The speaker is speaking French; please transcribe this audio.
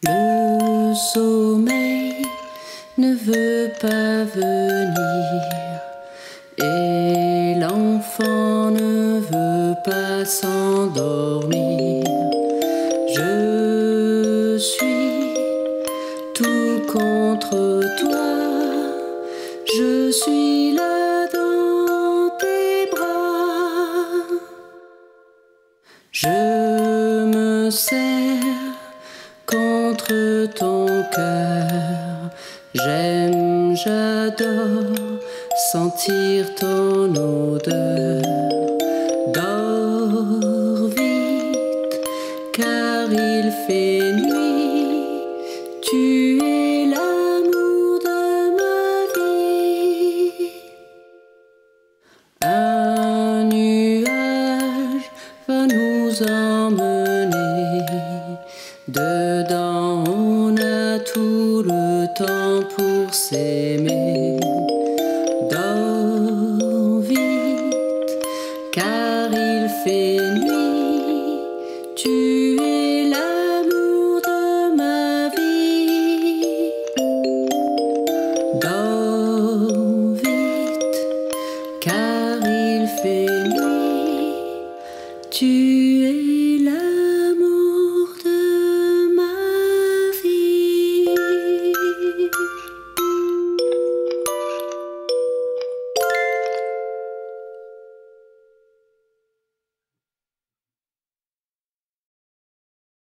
Le sommeil ne veut pas venir et l'enfant ne veut pas s'endormir. Je suis tout contre toi, je suis là dans tes bras. Je me sers j'aime, j'adore sentir ton odeur. Dors vite, car il fait nuit. Tu es l'amour de ma vie. Un nuage va nous emmener. Dedans, tout le temps pour s'aimer. Dors vite, car il fait nuit. Tu es l'amour de ma vie. Dors vite, car il fait nuit. Tu